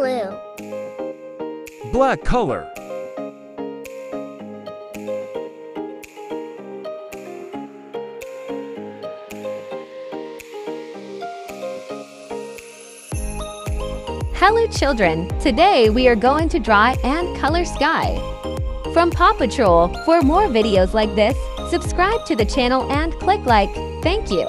blue. Black color. Hello children! Today we are going to draw and color Skye. From Paw Patrol, for more videos like this, subscribe to the channel and click like. Thank you!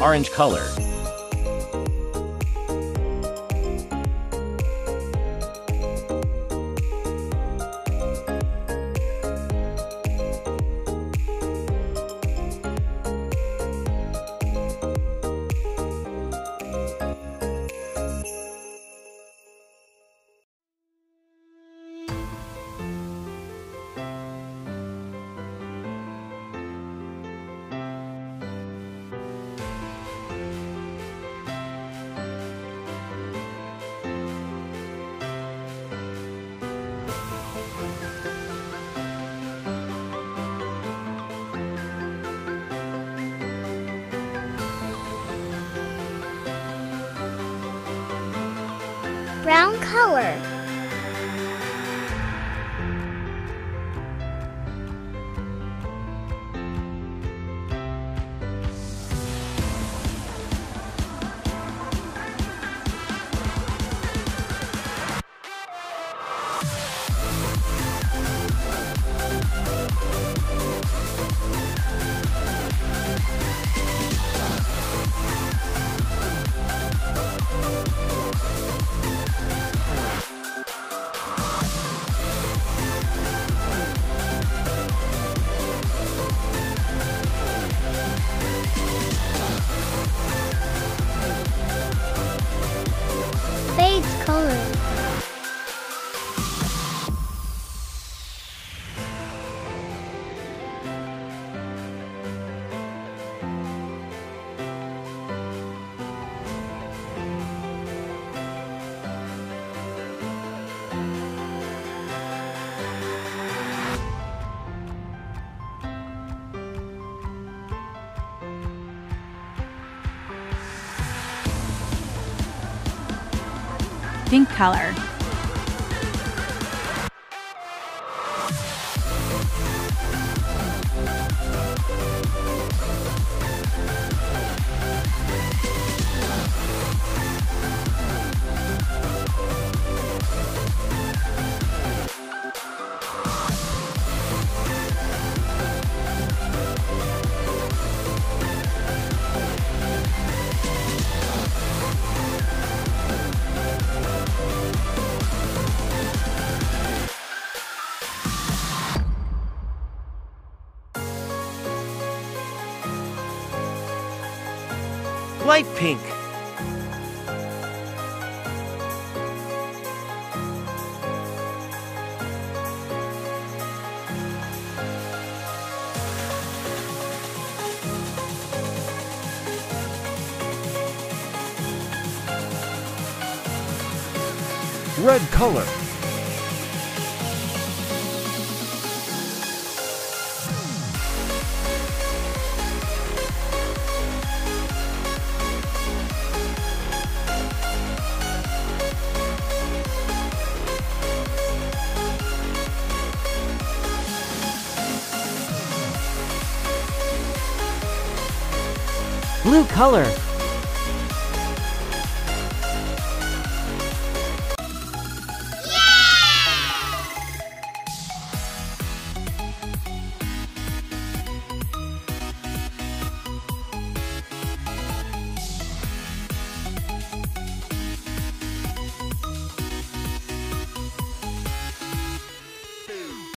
Orange color. Color. Color. Pink color. Light pink. Red color. Blue color.